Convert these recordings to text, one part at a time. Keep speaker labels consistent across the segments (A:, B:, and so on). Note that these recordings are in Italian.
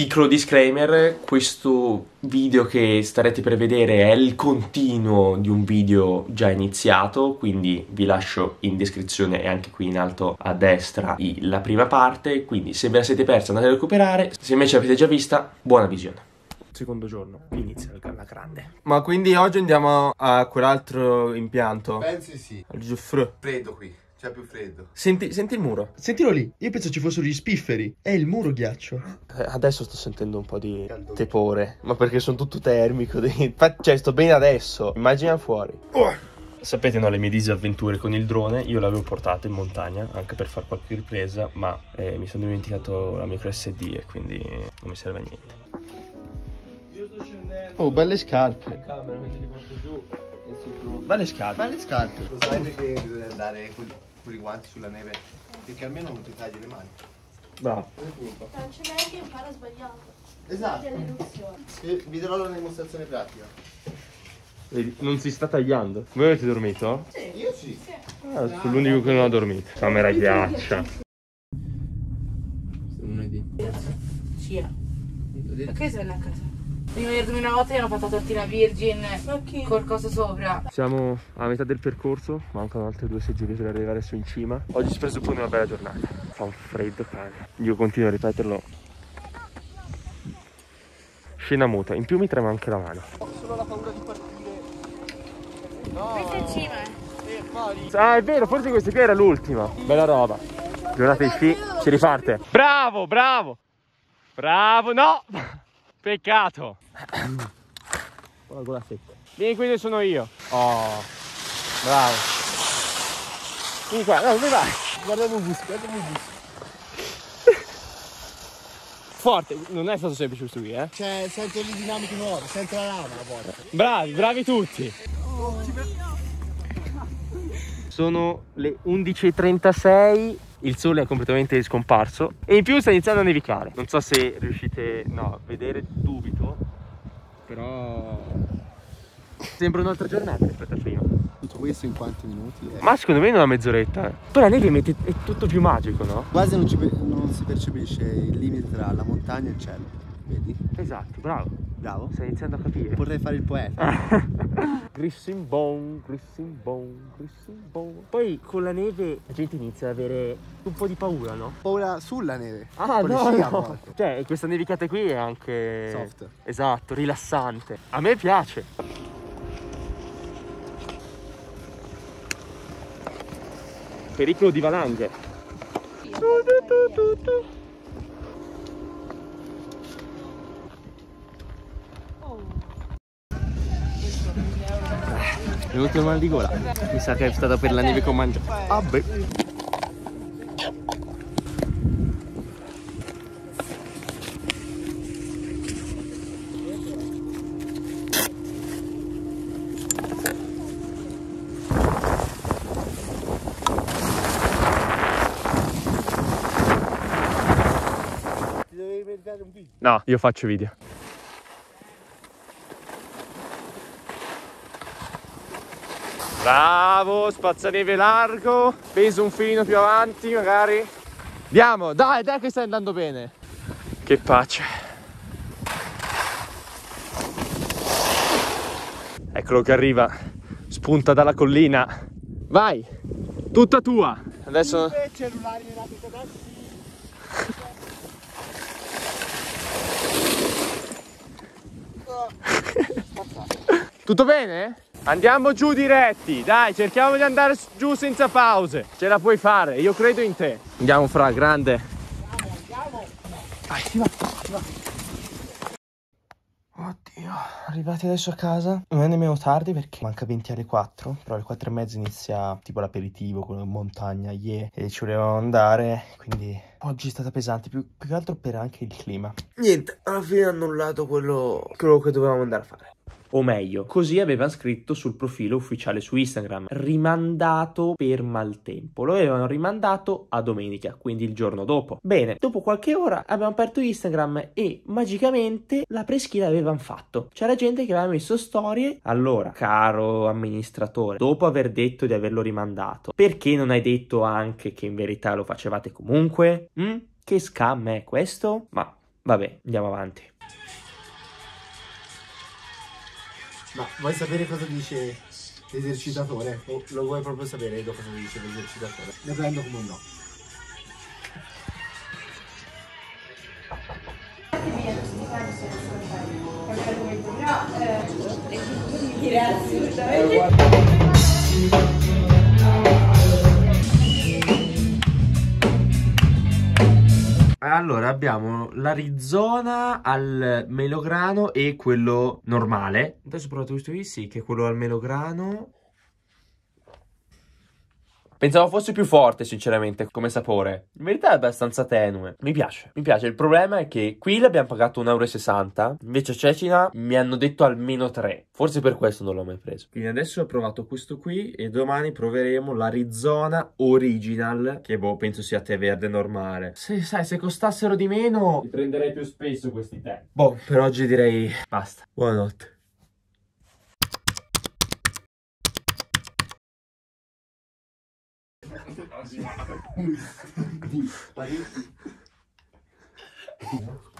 A: Piccolo disclaimer, questo video che starete per vedere è il continuo di un video già iniziato, quindi vi lascio in descrizione e anche qui in alto a destra la prima parte, quindi se ve la siete persa andate a recuperare, se invece l'avete già vista, buona visione. Secondo giorno inizia la grande. Ma quindi oggi andiamo a quell'altro impianto?
B: Pensi sì.
A: Al Giuffre.
B: Freddo qui. C'è più freddo.
A: Senti, senti il muro.
C: Sentilo lì, io penso ci fossero gli spifferi. È il muro ghiaccio.
A: Eh, adesso sto sentendo un po' di tepore. Ma perché sono tutto termico. Cioè, sto bene adesso. Immagina fuori. Oh. Sapete no, le mie disavventure con il drone, io l'avevo portato in montagna anche per fare qualche ripresa, ma eh, mi sono dimenticato la micro SD e quindi non mi serve a
C: niente. Oh, belle scarpe. Belle scarpe.
B: Belle scarpe. Lo sai perché bisogna andare con i guanti sulla neve perché almeno non ti tagli le mani.
A: Bravo.
D: Non c'è neanche impara sbagliato.
B: Esatto. Vi darò la dimostrazione pratica.
A: Vedi, non si sta tagliando. Voi avete dormito?
B: Sì, io sì.
A: Ah, sono l'unico che non ha dormito. Camera ghiaccia.
B: Lunedì.
D: Cia. Perché sei a casa? Prima di dormire una volta gli hanno fatto la tortina virgin okay. col coso sopra.
A: Siamo a metà del percorso, mancano altre due seggiole per arrivare su in cima. Oggi si presuppone una bella giornata. Fa un freddo cane. Io continuo a ripeterlo. Scena muta, in più mi trema anche la mano.
C: Ho solo la paura di partire.
D: No. Questa è in cima.
A: Eh. Ah, è vero, forse questa qui era l'ultima. Bella roba. Giornata di sci, si riparte. Bravo, bravo. Bravo, no! Peccato. Con la gola secca. Vieni qui dove sono io. Oh, bravo. Vieni qua, no, dove vai?
C: Guarda il bus, guarda il bus.
A: Forte, non è stato semplice questo qui, eh?
C: Cioè, sento le dinamiche nuove, sento la lama a volte.
A: Bravi, bravi tutti. Sono le 11.36 il sole è completamente scomparso e in più sta iniziando a nevicare. Non so se riuscite no, a vedere, dubito, però sembra un'altra giornata rispetto a prima.
B: Tutto questo in quanti minuti?
A: Eh? Ma secondo me in una mezz'oretta. Eh. Poi la neve mette, è tutto più magico, no?
B: Quasi non, non si percepisce il limite tra la montagna e il cielo vedi?
A: Esatto, bravo.
B: Bravo.
A: Stai iniziando a capire.
B: Potrei fare il poeta.
A: grissing bone, grissing bone, grissing bone. Poi con la neve la gente inizia ad avere un po' di paura, no?
B: Paura sulla neve.
A: Ah, no, no. Cioè, questa nevicata qui è anche...
B: Soft.
A: Esatto, rilassante. A me piace. Pericolo di valanghe. Tu, tu, tu, venuto il mal di gola. Mi sa che è stata per la neve che ho mangiato. Ah beh. No, io faccio video. Bravo, spazzaneve largo. Peso un filino più avanti, magari. Andiamo, dai, dai che stai andando bene. Che pace. Eccolo che arriva. Spunta dalla collina. Vai, tutta tua. Adesso... Tutto bene? Andiamo giù diretti, dai, cerchiamo di andare giù senza pause. Ce la puoi fare, io credo in te. Andiamo fra, grande. Andiamo, andiamo. Vai, si va, si va. Oddio, arrivati adesso a casa. Non è nemmeno tardi perché manca 20 alle 4. Però alle 4 e mezza inizia tipo l'aperitivo con la montagna, yeah. E ci volevamo andare, quindi oggi è stata pesante, più, più che altro per anche il clima. Niente, alla fine ha annullato quello, quello che dovevamo andare a fare o meglio, così avevano scritto sul profilo ufficiale su Instagram, rimandato per maltempo. Lo avevano rimandato a domenica, quindi il giorno dopo. Bene, dopo qualche ora abbiamo aperto Instagram e magicamente la preschi l'avevano fatto. C'era gente che aveva messo storie. Allora, caro amministratore, dopo aver detto di averlo rimandato, perché non hai detto anche che in verità lo facevate comunque? Mm? Che scam è questo? Ma Vabbè, andiamo avanti.
B: Ma vuoi sapere cosa dice l'esercitatore? O lo vuoi proprio sapere Edo cosa dice l'esercitatore? Ne prendo come un no.
A: Allora, abbiamo l'Arizona al melograno e quello normale. Adesso ho provato questo qui, sì, che è quello al melograno. Pensavo fosse più forte, sinceramente, come sapore. In verità è abbastanza tenue. Mi piace, mi piace. Il problema è che qui l'abbiamo pagato 1,60 euro. Invece a Cecina mi hanno detto almeno 3. Forse per questo non l'ho mai preso. Quindi adesso ho provato questo qui e domani proveremo l'Arizona Original, che boh, penso sia tè verde normale. Se, sai, se costassero di meno, li prenderei più spesso questi tè. Boh, per oggi direi basta. Buonanotte.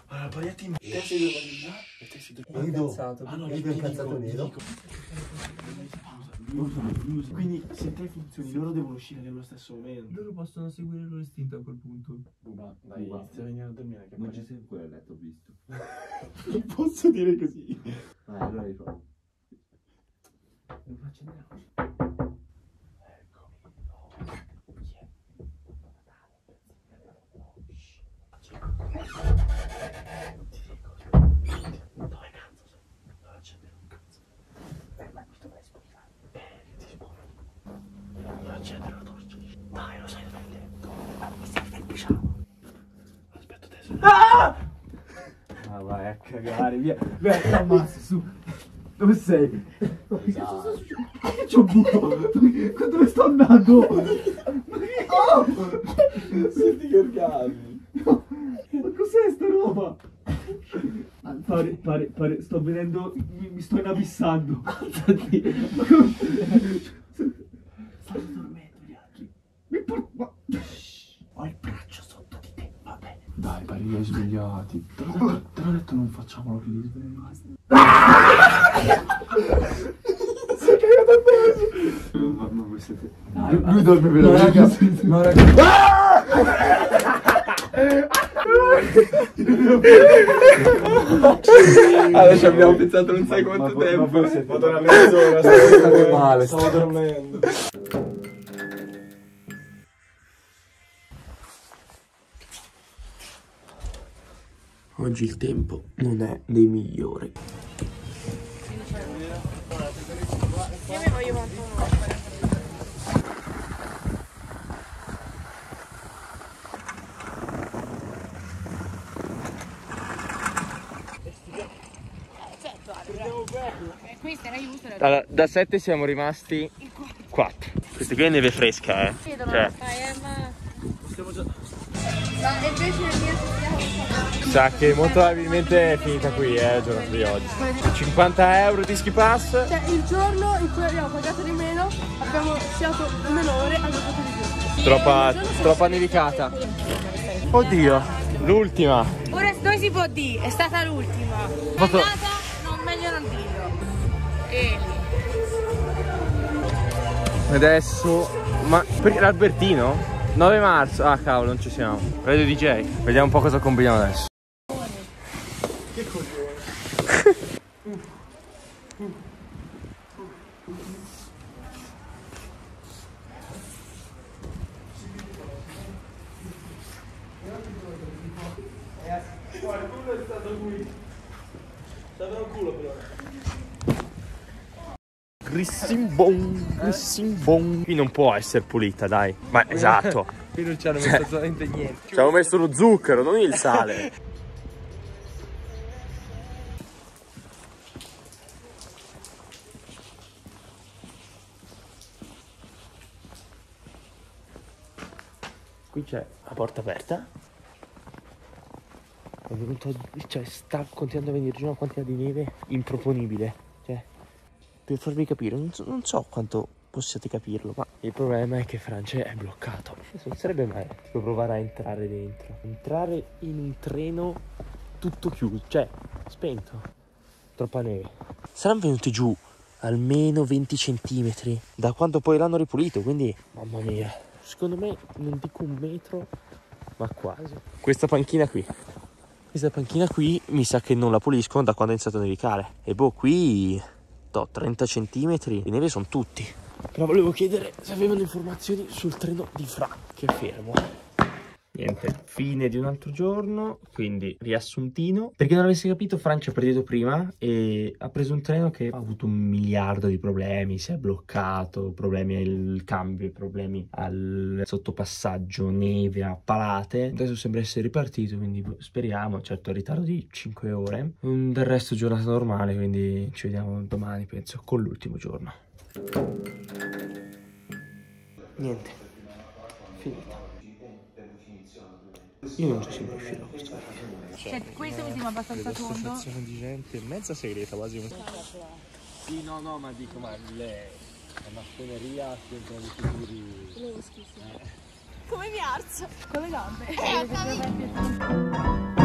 C: Allora, Parietti in
B: Edo, Edo è incazzato.
C: Quindi se te funzioni, loro devono uscire nello stesso momento.
E: Loro possono seguire il loro istinto a quel punto.
C: Buba, dai,
E: Buba.
C: inizia a a dormire. Che
E: Non ci sei ancora letto, ho visto.
C: Non posso dire così.
E: Ah, allora riprovo.
C: Non faccio niente.
E: Ah, vai a cagare, via. Beh, ti ammazzo, su. Dove sei? Che c'ho buco? Dove sto andando? Oh! Senti che orgasmi. Ma cos'è sta roba? Pare, pare, pare, sto venendo, mi, mi sto inabissando. Alzati. Ma come? Stanno dormendo gli altri. Mi por... Ma... Ho il braccio sotto di te, va bene.
C: Dai, hai svegliati. Te l'ho detto, te l'ho detto non facciamolo che li svegli. Ma, ma voi siete... Lui dorme
E: No, raga,
C: veramente.
E: no, raga.
A: Adesso abbiamo pensato non sai quanto
C: Ma- ma voi siete-
B: Vado una mezz'ora,
C: State male,
B: stavo dormendo.
A: Oggi il tempo non è dei migliori. Allora, da 7 siamo rimasti 4. Questa qui è neve fresca, eh. Cioè,
D: Ma invece nel mio
A: sa che molto probabilmente è finita qui, eh, il giorno di oggi. 50 euro di ski pass.
F: Cioè, il giorno in cui abbiamo pagato di meno, abbiamo sciato meno ore, abbiamo fatto di più.
A: Troppa, troppa nevicata. Oddio, l'ultima.
D: Ora noi si può dire, è stata l'ultima.
A: Foto-
D: Andata, non meglio non dirlo. E lì.
A: Adesso, ma l'Albertino? 9 marzo, ah cavolo, non ci siamo. Radio DJ, vediamo un po' cosa combiniamo adesso. Grissimbon, grissimbon. Qui non può essere pulita, dai. Ma esatto.
E: Qui non ci hanno messo assolutamente niente.
A: Ci avevo messo lo zucchero, non il sale. Qui c'è la porta aperta. È venuto, cioè, sta continuando a venire giù una quantità di neve improponibile. Cioè, per farvi capire, non so, non so quanto possiate capirlo, ma il problema è che Francia è bloccato. Non sarebbe male tipo provare a entrare dentro. Entrare in un treno tutto chiuso, cioè spento. Troppa neve. Saranno venuti giù almeno 20 centimetri da quando poi l'hanno ripulito, quindi mamma mia. Secondo me non dico un metro, ma quasi. Questa panchina qui. Questa panchina qui mi sa che non la puliscono da quando è iniziato a nevicare. E boh, qui to, 30 centimetri di neve sono tutti. Però volevo chiedere se avevano informazioni sul treno di Fra, che è fermo. Niente, fine di un altro giorno, quindi riassuntino. Per chi non avesse capito, Francia ha partito prima e ha preso un treno che ha avuto un miliardo di problemi, si è bloccato, problemi al cambio, problemi al sottopassaggio, neve, a palate. Adesso sembra essere ripartito, quindi speriamo, certo ritardo di 5 ore. Mm, Del resto giornata normale, quindi ci vediamo domani, penso, con l'ultimo giorno. Niente, finita. Io non so se mi riuscirò a questo video.
D: Cioè, questo mi sembra abbastanza tondo.
A: Associazione di gente, mezza segreta quasi. Sì, no, no, ma dico, ma le, la massoneria sentono di sicuri.
F: Come mi alzo? Con le gambe. Emma,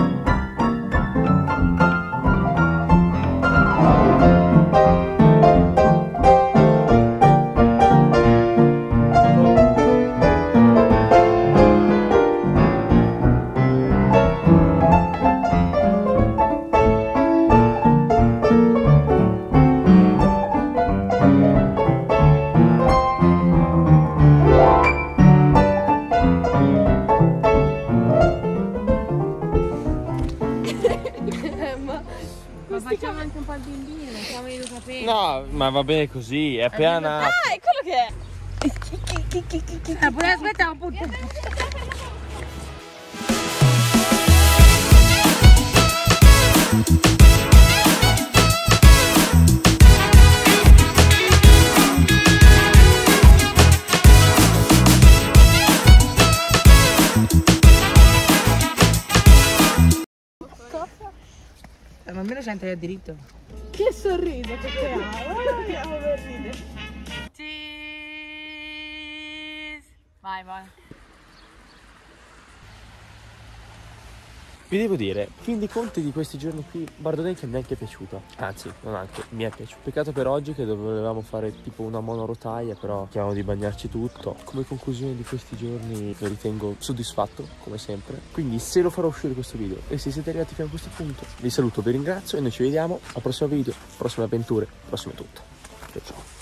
D: facciamo anche un po' il bimbino, mettiamo i due capelli.
A: No, ma va bene così, è appena nato.
F: Ah, è quello che è.
D: Eh, poi aspetta un po'. Eh, almeno sente il diritto.
F: Che sorriso che te ha. Guarda che amo per ridere.
D: Cheese. Vai, vai.
A: Vi devo dire, fin di conti di questi giorni qui, Bardonecchia mi è anche piaciuta. Anzi, non anche, mi è piaciuta. Peccato per oggi che dovevamo fare tipo una monorotaia, però chiamiamo di bagnarci tutto. Come conclusione di questi giorni lo ritengo soddisfatto, come sempre. Quindi se lo farò uscire questo video e se siete arrivati fino a questo punto, vi saluto, vi ringrazio e noi ci vediamo al prossimo video, prossime avventure, prossimo tutto. Ciao ciao.